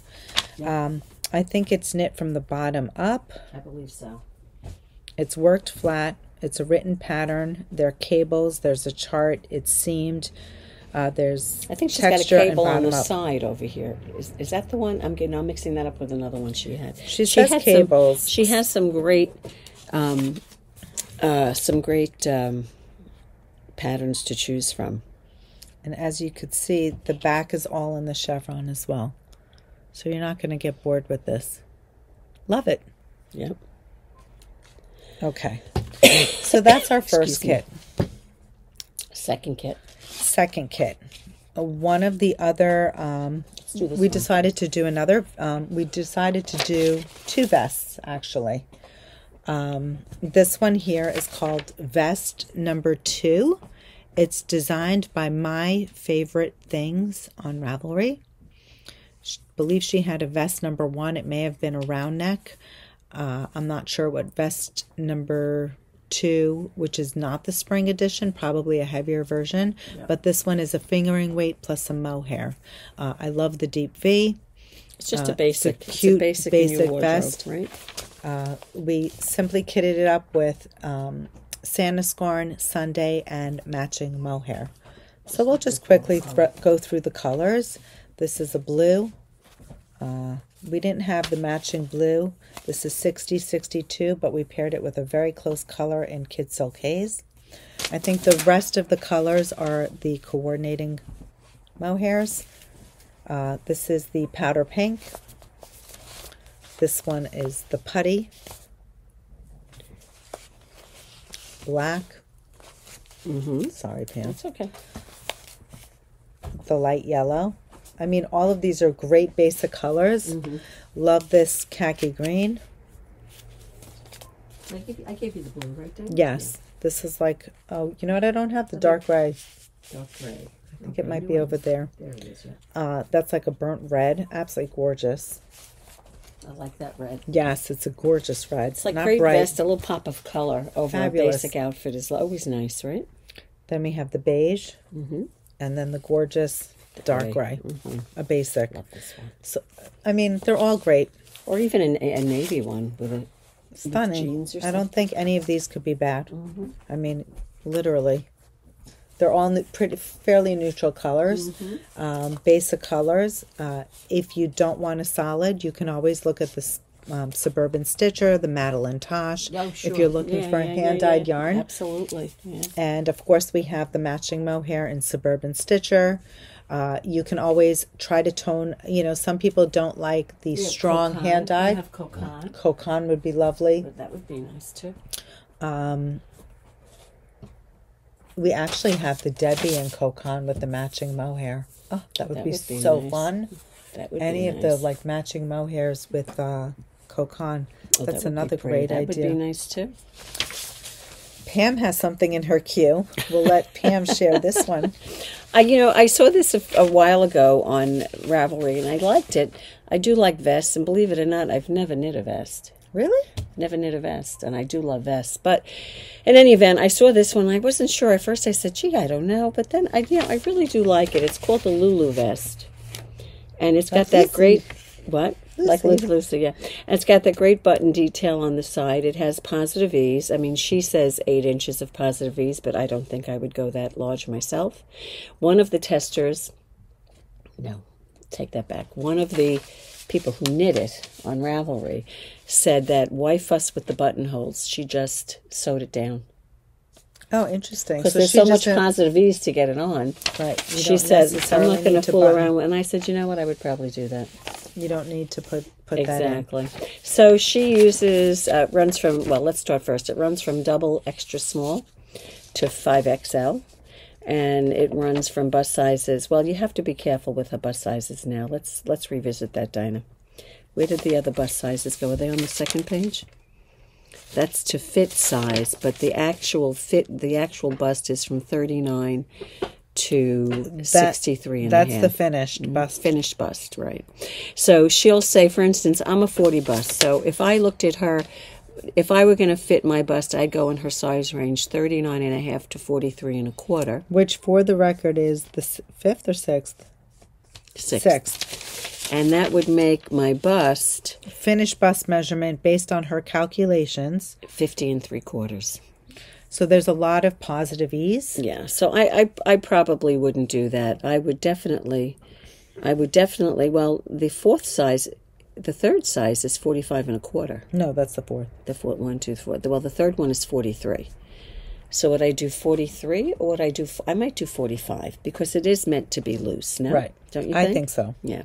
Um, I think it's knit from the bottom up. I believe so. It's worked flat. It's a written pattern. There are cables. There's a chart. It's seamed. Uh, there's I think she's got a cable on the up. side over here. Is, is that the one? I'm getting. I'm mixing that up with another one she had. She says had cables. Some, she has some great, um, uh, some great um, patterns to choose from. And as you could see, the back is all in the chevron as well. So you're not going to get bored with this. Love it. Yep. Okay. so that's our first kit. Second kit. Second kit. Uh, One of the other, um, we one. decided to do another, um, we decided to do two vests actually. Um, this one here is called Vest Number Two. It's designed by my favorite things on Ravelry. Sh- believe she had a vest number one. It may have been a round neck. Uh, I'm not sure what vest number two, which is not the spring edition, probably a heavier version. But this one is a fingering weight plus some mohair. Uh, I love the deep V. It's just Uh, a basic, it's a it's cute a basic, basic vest. right? We simply kitted it up with um, Sandnes Garn, Sunday, and matching mohair. So we'll just quickly go through the colors. This is a blue. Uh, we didn't have the matching blue. This is 6062, but we paired it with a very close color in Kid Silk Haze. I think the rest of the colors are the coordinating mohairs. Uh, this is the powder pink. This one is the putty. Black. Mm-hmm. Sorry, Pam. That's okay. the light yellow. I mean, all of these are great basic colors. Love this khaki green. I gave, you, I gave you the blue, right there. Yes, this is like, oh, you know what? I don't have the dark gray. Dark gray. I think it might be over there. There it is. Yeah. Uh, that's like a burnt red. Absolutely gorgeous. I like that red. Yes, it's a gorgeous red. It's like Not great bright. vest, a little pop of color over Fabulous. a basic outfit is always nice, right? Then we have the beige, Mm-hmm. and then the gorgeous dark gray. gray, a basic. Love this one. So, I mean, they're all great, Or even a, a navy one with a stunning. jeans or I don't think any of these could be bad. I mean, literally, they're all ne- pretty fairly neutral colors, um, basic colors. Uh, if you don't want a solid, you can always look at the Um, Suburban Stitcher, the Madeline Tosh, Oh, if you're looking Yeah, for a yeah, hand dyed yeah. yarn. Absolutely. And of course, we have the matching mohair in Suburban Stitcher. Uh, you can always try to tone, you know, some people don't like the strong hand I dyed. have cocan. Cocan would be lovely. But that would be nice too. We actually have the Debbie and Cocan with the matching mohair. Oh, that would That be, would be so nice. fun. That would Any of the like matching mohairs with uh, Cocan. Oh, that That's would be another great that idea. That would be nice too. Pam has something in her queue. We'll let Pam share this one. I, you know, I saw this a, a while ago on Ravelry, and I liked it. I do like vests, and believe it or not, I've never knit a vest. Really? Never knit a vest, and I do love vests. But in any event, I saw this one. I wasn't sure at first. I said, "Gee, I don't know," but then I, you know, I really do like it. It's called the Lulu vest, and it's got Like that Lucy. great what like. Lucy, Lucy, yeah. And it's got that great button detail on the side. It has positive ease. I mean, she says eight inches of positive ease, but I don't think I would go that large myself. One of the testers, no, take that back. One of the people who knit it on Ravelry said that why fuss with the buttonholes? She just sewed it down Oh, interesting. because So there's she so much positive ease to get it on. Right. She says, "I'm not going to fool button- around." with-" And I said, "You know what? I would probably do that." You don't need to put put that in. Exactly. So she uses uh, runs from well, let's start first. It runs from double extra small to five XL, and it runs from bust sizes. Well, you have to be careful with her bust sizes now. Let's let's revisit that, Dinah. Where did the other bust sizes go? Are they on the second page? That's to fit size, but the actual fit, the actual bust is from 39 to 63 and a That's the finished mm-hmm. bust. finished bust, right? So she'll say, for instance, I'm a 40 bust. So if I looked at her, if I were going to fit my bust, I'd go in her size range 39 and a half to 43 and a quarter. Which, for the record, is the fifth or sixth? Six. Sixth. And that would make my bust Finished bust measurement based on her calculations. 50 and three quarters. So there's a lot of positive ease. Yeah. So I, I, I probably wouldn't do that. I would definitely, I would definitely, well, the fourth size, the third size is 45 and a quarter. No, that's the fourth. The fourth one, two, four. Well, the third one is 43. So would I do 43 or would I do, I might do 45 because it is meant to be loose, no? Right. Don't you I think? think so. Yeah.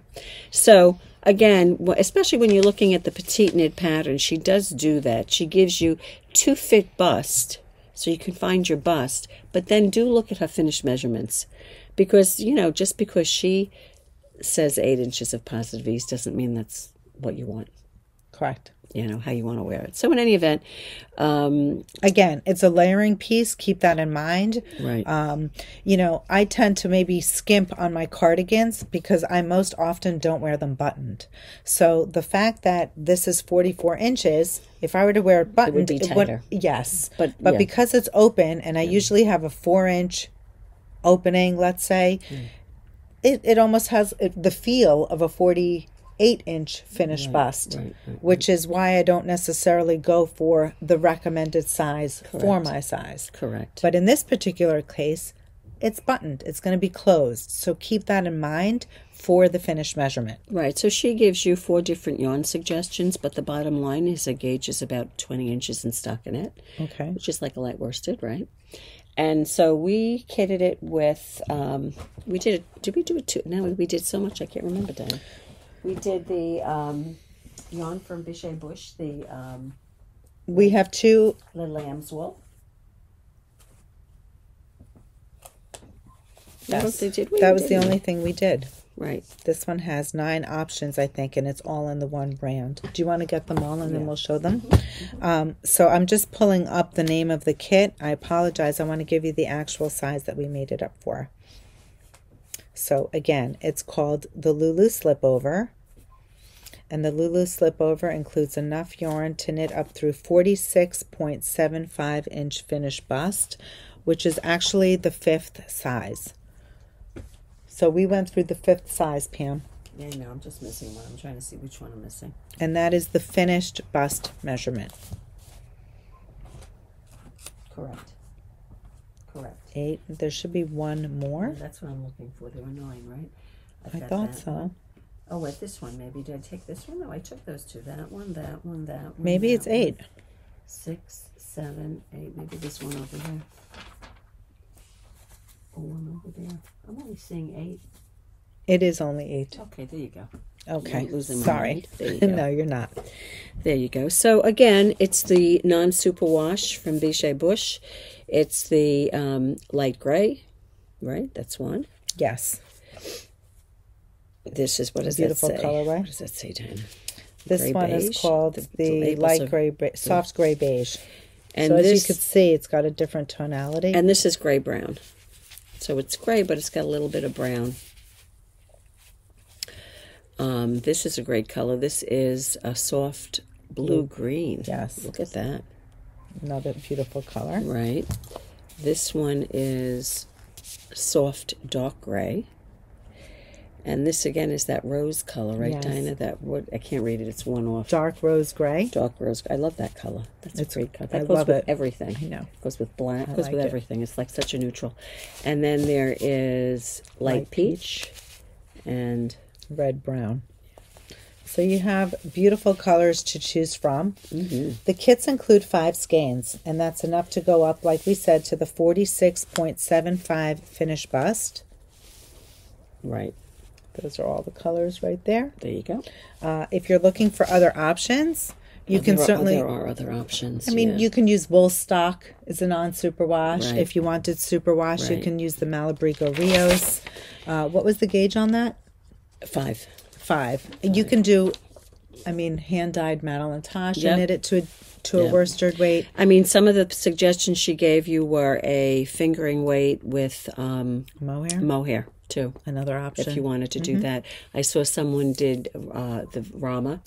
So again, especially when you're looking at the petite knit pattern, she does do that. She gives you two fit bust, so you can find your bust, but then do look at her finished measurements, because you know just because she says eight inches of positive ease doesn't mean that's what you want. Correct. You know how you want to wear it. So in any event, um, Again, it's a layering piece. Keep that in mind. right. Um, you know, I tend to maybe skimp on my cardigans because I most often don't wear them buttoned. So the fact that this is 44 inches, if I were to wear it buttoned, it would be tighter. yes. But, but yeah. because it's open and I usually have a four inch opening, let's say, Mm. it, it almost has the feel of a 48 inch finished bust, right, right, which is why I don't necessarily go for the recommended size for my size. correct. But in this particular case, it's buttoned. It's going to be closed. So keep that in mind for the finished measurement. Right. So she gives you four different yarn suggestions, but the bottom line is a gauge is about 20 inches and stuck in stockinette, Okay. which is like a light worsted, right? And so we kitted it with, um, we did it, did we do it too? No, we did so much, I can't remember, Diane. We did the um, yarn from Biches & Bûches, the, um, We have two. the lamb's wool. Yes, think- did we? that was the Didn't we? only thing we did. Right. This one has nine options, I think, and it's all in the one brand. Do you want to get them all and then we'll show them? Um, so I'm just pulling up the name of the kit. I apologize. I want to give you the actual size that we made it up for. So again, it's called the Lulu Slipover. And the Lulu Slipover includes enough yarn to knit up through 46.75 inch finished bust, which is actually the fifth size. So we went through the fifth size, Pam, Yeah, no, I'm just missing one. I'm trying to see which one I'm missing. and that is the finished bust measurement. Correct. Eight. There should be one more. That's what I'm looking for. There were nine, right? I've I thought that so. Oh, wait, this one maybe. Did I take this one? No, I took those two. That one, that one, that one. Maybe that it's one. eight. Six, seven, eight. Maybe this one over here. Oh, one over there. I'm only seeing eight. It is only eight. Okay, there you go. Okay. not losing my Sorry. You no, you're not. There you go. So again, it's the non-superwash from Biches & Bûches. It's the um, light gray, right? That's one. Yes. This is what does Beautiful that say? colorway. What does that say, Diana? This Gray one is called The- the light gray, be- soft gray beige. And so as you can see, it's got a different tonality. and this is gray brown. So it's gray, but it's got a little bit of brown. Um, this is a great color. This is a soft blue green. Yes. Look at that. Another beautiful color. Right. This one is soft dark gray. And this again is that rose color, right, Yes. Dina? That wood I can't read it, it's one off. Dark rose gray. Dark rose. I love that color. That's It's- a great color. That I goes love with it. everything. I know. It Goes with black. I goes like with it. everything. It's like such a neutral. And then there is light, Light peach, and red brown. So you have beautiful colors to choose from. Mm-hmm. The kits include five skeins, and that's enough to go up, like we said, to the 46.75 finished bust. right. Those are all the colors right there. There you go. Uh, if you're looking for other options, you Oh, can are- certainly. there are other options. I mean, yeah. you can use Woolstok as a non-superwash. Right. If you wanted superwash, you can use the Malabrigo Rios. Uh, what was the gauge on that? Five. Five. And You can do I mean, hand dyed Madeline Tosh Yep. knit it to a, to a Yep. worsted weight. I mean, some of the suggestions she gave you were a fingering weight with um, Mohair, mohair too. another option. If you wanted to do that, I saw someone did uh, the Rauma.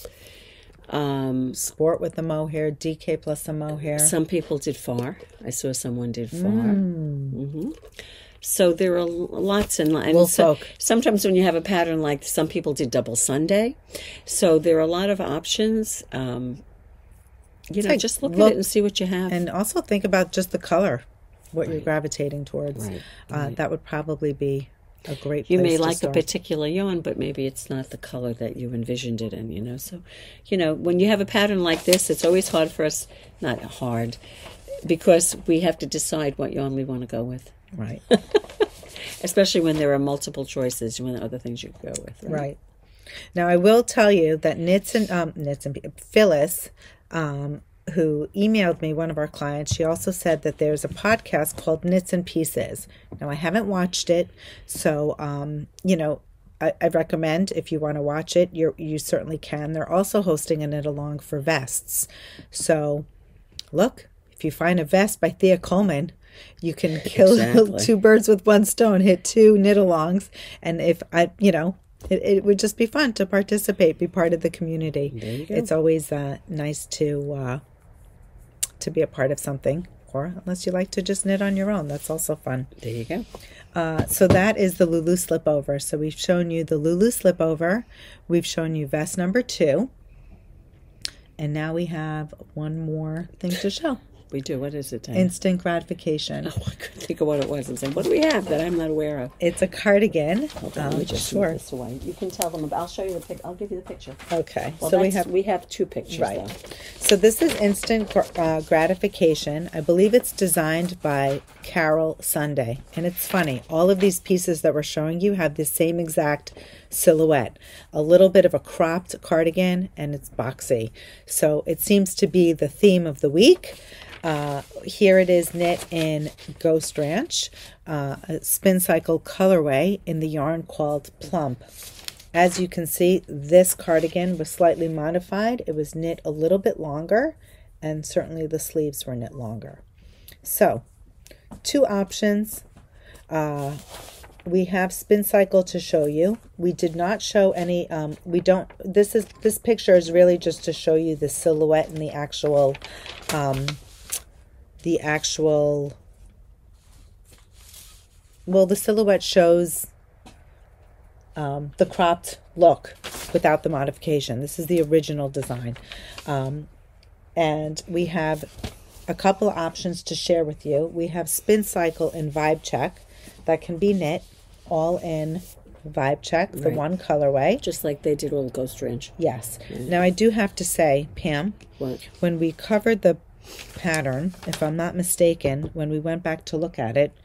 Um, Sport with the mohair, DK plus the mohair. some people did far. I saw someone did far. Mm. So there are lots and, and Wool so- sometimes when you have a pattern like some people did double Sunday, so there are a lot of options. Um, you know, like just look, look- at it and see what you have. And also think about just the color, what you're gravitating towards. Right, Uh, that would probably be a great. you may like a particular yarn, but maybe it's not the color that you envisioned it in. You know, so you know when you have a pattern like this, it's always hard for us. Not hard, because we have to decide what yarn we want to go with. Right, Especially when there are multiple choices, when there are other things you could go with. Right. right. Now I will tell you that knits and um, knits and Phyllis, um, who emailed me one of our clients, she also said that there's a podcast called Knits and Pieces. Now I haven't watched it, so um, you know. I, I recommend if you want to watch it, you you certainly can. They're also hosting a knit along for vests, so look, if you find a vest by Thea Colman, you can kill Exactly. two birds with one stone, hit two knit alongs. And if I, you know, it, it would just be fun to participate, be part of the community. There you go. It's always uh, nice to uh, to be a part of something. Or unless you like to just knit on your own, that's also fun. There you go. Uh, so that is the Lulu slipover. So we've shown you the Lulu slipover. We've shown you vest number two. And now we have one more thing to show. We do. What is it? Diane? Instant gratification. oh, I couldn't think of what it was and say, what do we have that I'm not aware of? It's a cardigan. Hold on, let Um, me just move sure. this away. You can tell them. About, I'll show you the pic. I'll give you the picture. Okay. Well, so we have we have two pictures. Right. Though. So this is instant gr- uh, gratification. I believe it's designed by Carol Sunday, and it's funny. All of these pieces that we're showing you have the same exact silhouette. A little bit of a cropped cardigan, and it's boxy. So it seems to be the theme of the week. Uh, here it is knit in Ghost Ranch, uh, a spin cycle colorway in the yarn called Plump. As you can see, this cardigan was slightly modified. It was knit a little bit longer, and certainly the sleeves were knit longer. So, two options. Uh, we have spin cycle to show you. We did not show any. Um, we don't. This is this picture is really just to show you the silhouette and the actual, um, the actual. Well, the silhouette shows um, the cropped look without the modification. This is the original design. Um, and we have a couple options to share with you. We have Spin Cycle and Vibe Check that can be knit all in Vibe Check, the Right. one colorway. Just like they did on Ghost Ranch. Yes. Now, I do have to say, Pam, What? when we covered the pattern, if I'm not mistaken, when we went back to look at it,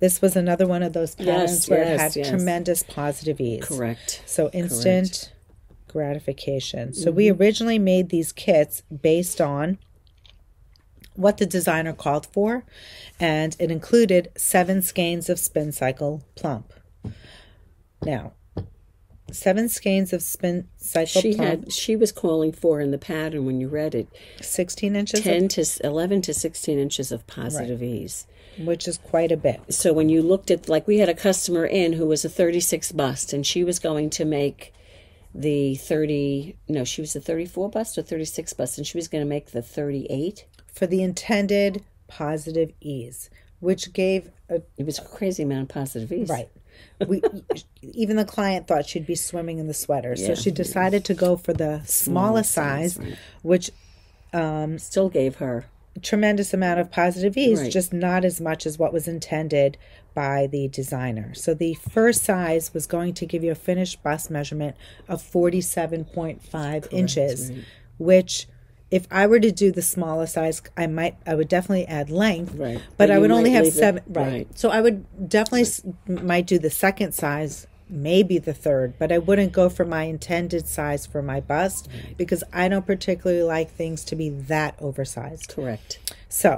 this was another one of those patterns Yes, where it had yes. tremendous positive ease. Correct. So instant gratification. So we mm-hmm. originally made these kits based on what the designer called for, and it included seven skeins of spin cycle plump. Now, seven skeins of spin cycle She plump, had. She was calling for in the pattern when you read it, 16 inches, of- ten to eleven to sixteen inches of positive ease. which is quite a bit. So when you looked at, like, we had a customer in who was a thirty-six bust, and she was going to make the thirty. No, she was a thirty-four bust or thirty-six bust, and she was going to make the thirty-eight. For the intended positive ease, which gave a It was a crazy amount of positive ease. Right. We even the client thought she'd be swimming in the sweater, so she decided to go for the smallest size, right. which um, Still gave her. tremendous amount of positive ease, Right. just not as much as what was intended by the designer. So the first size was going to give you a finished bust measurement of 47.5 inches, which if I were to do the smallest size, I might, I would definitely add length, Right. but But I would only have seven, right. right. So I would definitely s might do the second size, maybe the third, but I wouldn't go for my intended size for my bust because I don't particularly like things to be that oversized. Correct. So,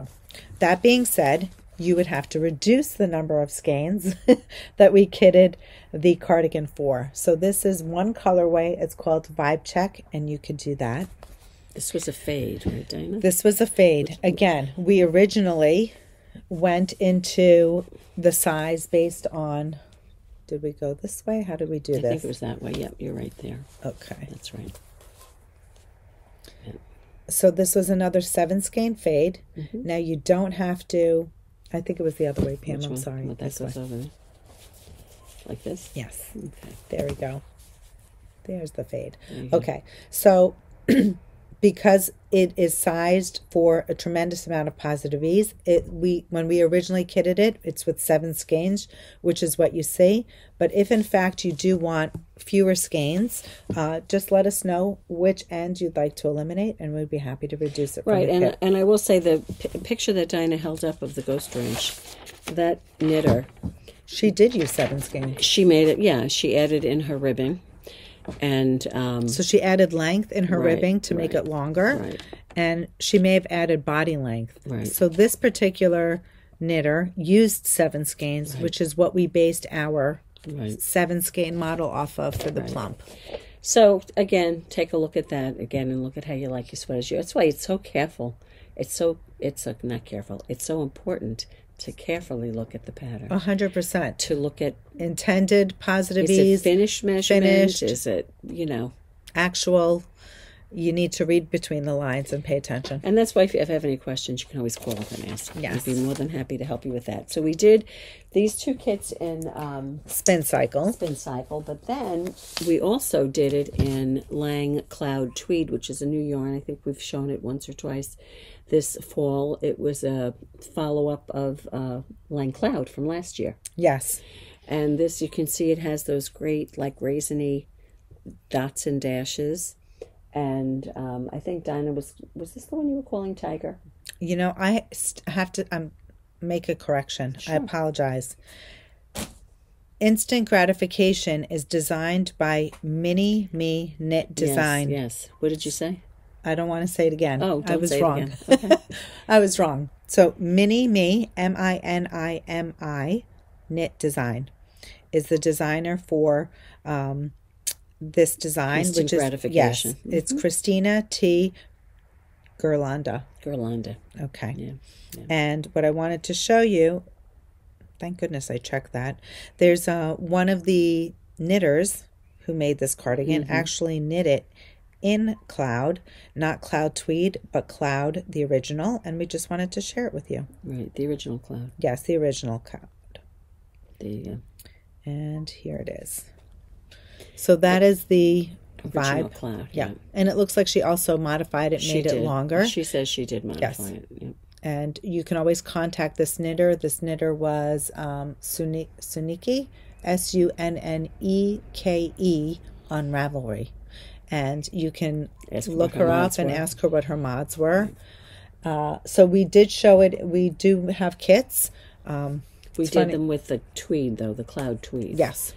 that being said, you would have to reduce the number of skeins that we kitted the cardigan for. So this is one colorway. It's called Vibe Check, and you could do that. This was a fade, right, Dina? This was a fade. Again, we originally went into the size based on. Did we go this way? How did we do this? I think it was that way. Yep, you're right there. Okay. That's right. So this was another seven skein fade. Mm-hmm. Now you don't have to. I think it was the other way, Pam. Which I'm one? sorry. What, that This over there? Like this? Yes. Okay. There we go. There's the fade. You go. Okay. So because it is sized for a tremendous amount of positive ease, it we when we originally kitted it, it's with seven skeins, which is what you see. But if in fact you do want fewer skeins, uh, just let us know which end you'd like to eliminate, and we'd be happy to reduce it. Right, and kit. and I will say the picture that Dina held up of the ghost ranch, that knitter, she did use seven skeins, she made it. Yeah, she added in her ribbing, and um, so she added length in her Right, ribbing to make it longer. right. and she may have added body length. Right. So this particular knitter used seven skeins, which is what we based our Right. seven skein model off of for the Right. plump. So again, take a look at that again and look at how you like your sweaters. That's why it's so careful. It's so it's uh, not careful. It's so important to carefully look at the pattern. A hundred percent To look at intended positive is ease, it finished measurement? finished. Is it you know? actual. You need to read between the lines and pay attention. And that's why if you have any questions, you can always call up and ask. Yes. I'd be more than happy to help you with that. So we did these two kits in um, Spin cycle. spin cycle, but then we also did it in Lang Cloud Tweed, which is a new yarn. I think we've shown it once or twice this fall. It was a follow up of uh, Lang Cloud from last year. Yes. And this, you can see it has those great, like, raisiny dots and dashes. And um, I think Dina was, was this the one you were calling Tiger? You know, I st- have to um, make a correction. I apologize. Instant gratification is designed by Mini Me Knit Design. Yes, yes. What did you say? I don't want to say it again. Oh, I was say it wrong. again. Okay. I was wrong. So Mini Me, M I N I M I, Knit Design, is the designer for um, this design, Instant which is gratification. Mm-hmm. yes, it's Christina T. Gerlanda. Gerlanda. Okay. Yeah. And what I wanted to show you, thank goodness I checked that. There's uh, one of the knitters who made this cardigan Mm-hmm. actually knit it in Cloud, not Cloud Tweed, but Cloud, the original. And we just wanted to share it with you. Right, the original cloud. Yes, the original Cloud. There you go. And here it is. So that is the Original vibe. cloud. Yeah. And it looks like she also modified it, She made did. it longer. She says she did modify Yes. it. Yeah. and you can always contact this knitter. This knitter was um, Suni- Suniki, S U N N E K E, on Ravelry. And you can Ask look her her up and were. ask her what her mods were. Uh, so we did show it. We do have kits. Um, We did funny. them with the tweed, though, the cloud tweed. yes,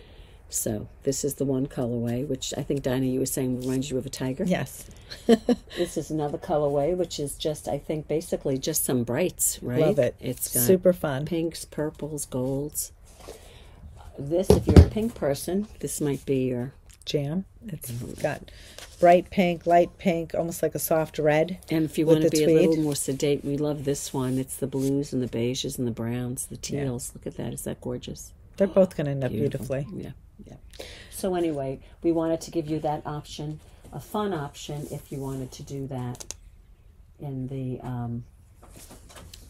So this is the one colorway, which I think, Dina, you were saying reminds you of a tiger. yes, This is another colorway, which is just, I think, basically just some brights, right? love it. It's got super fun. pinks, purples, golds. This, if you're a pink person, this might be your. Jam. It's got bright pink, light pink, almost like a soft red. And if you want to be a little more sedate, we love this one. It's the blues and the beiges and the browns, the teals. Look at that. Is that gorgeous? They're both going to end up Beautiful. beautifully. Yeah, yeah. So anyway, we wanted to give you that option, a fun option, if you wanted to do that in the um,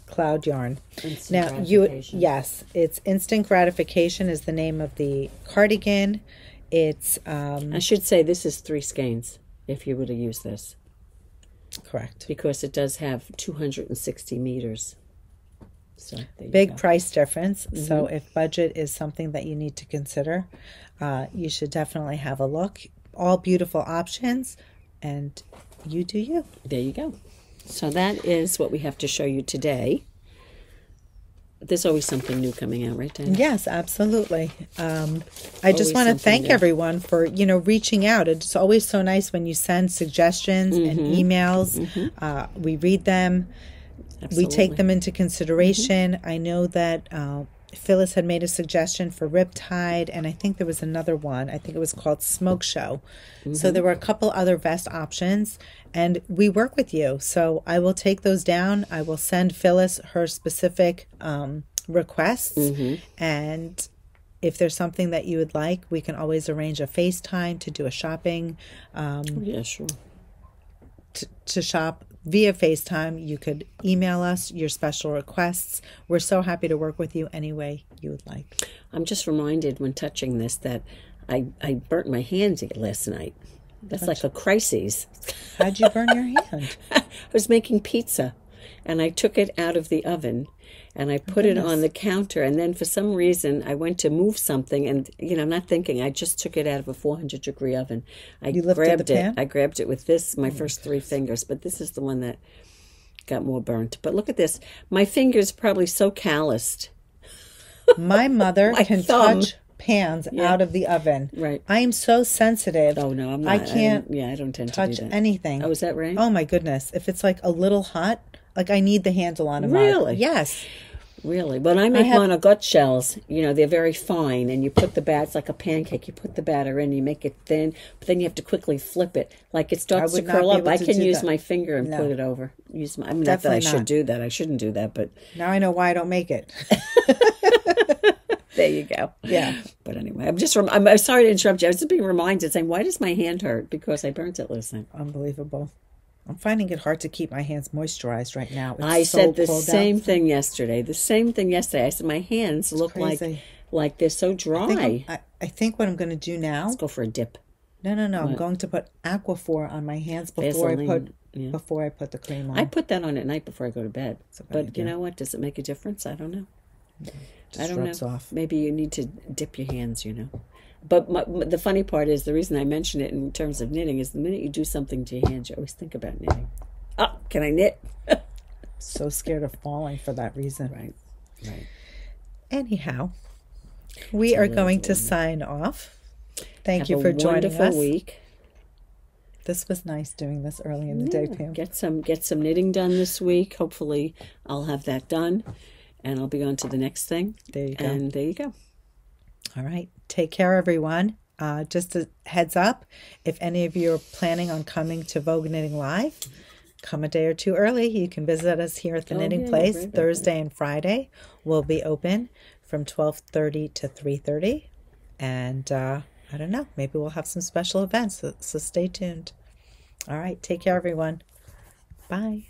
Cloud yarn. instant Now you yes, it's instant gratification is the name of the cardigan. It's um I should say this is three skeins if you were to use this correct. because it does have 260 meters. So Big price difference. So Mm-hmm. if budget is something that you need to consider, uh, you should definitely have a look. All beautiful options, and you do you. There you go. So that is what we have to show you today. There's always something new coming out, right, Dan? Yes, absolutely. Um, I just want to thank new. everyone for you know reaching out. It's always so nice when you send suggestions and Mm-hmm. emails. Uh, we read them. we take them into consideration. I know that uh, Phyllis had made a suggestion for Riptide, and I think there was another one. I think it was called Smoke Show. So mm-hmm. there were a couple other vest options, and we work with you. So I will take those down. I will send Phyllis her specific um, requests, mm-hmm. and if there's something that you would like, we can always arrange a FaceTime to do a shopping um, Yeah, sure. to shop via FaceTime. You could email us your special requests. We're so happy to work with you any way you would like. I'm just reminded when touching this that I, I burnt my hand last night. That's like a crisis. How'd you burn your hand? I was making pizza and I took it out of the oven and I oh, put it on the counter and then for some reason I went to move something and you know I'm not thinking I just took it out of a 400 degree oven. I You lifted grabbed the it. pan? I grabbed it with this my oh, first three fingers, but this is the one that got more burnt. But look at this. My fingers probably so calloused. My mother My can thumb. touch pans out of the oven. Right. I am so sensitive. Oh no, I'm not. I can't yeah, I don't tend touch to that. anything. Oh, is that right? Oh my goodness. If it's like a little hot, like I need the handle on a mug. Really? Yes. Really? When I make have- monogut shells, you know, they're very fine and you put the bat, it's like a pancake. You put the batter in, you make it thin, but then you have to quickly flip it. Like it starts to curl up. able I can use that. my finger and No. put it over. Use my, I mean, not that I Definitely should not. do that. I shouldn't do that, but Now I know why I don't make it. there you go. Yeah. But anyway, I'm just, I'm, I'm sorry to interrupt you. I was just being reminded saying, why does my hand hurt? Because I burnt it last night. Unbelievable. I'm finding it hard to keep my hands moisturized right now. It's I so said the same out. thing yesterday. The same thing yesterday. I said, my hands look like, crazy. like they're so dry. I think, I, I think what I'm going to do now. Let's go for a dip. No, no, no. I'm going to put Aquaphor on my hands before I put yeah. before I put the cream on. I put that on at night before I go to bed. But idea. you know what? Does it make a difference? I don't know. I don't know. off. Maybe you need to dip your hands. You know. But my, the funny part is the reason I mention it in terms of knitting is the minute you do something to your hands, you always think about knitting. Oh, can I knit? So scared of falling for that reason. right, right. Anyhow, we are going to sign off. Thank Have you for joining wonderful us. week. This was nice doing this early in the day, Pam. Get some get some knitting done this week. Hopefully, I'll have that done, and I'll be on to the next thing. There you go. And there you go. All right. Take care, everyone. Uh, just a heads up if any of you are planning on coming to Vogue Knitting Live, come a day or two early. You can visit us here at the Oh, Knitting yeah, Place Thursday and Friday. We'll be open from 12:30 to 3:30 and uh, I don't know, maybe we'll have some special events, so, so stay tuned. All right, take care everyone. Bye.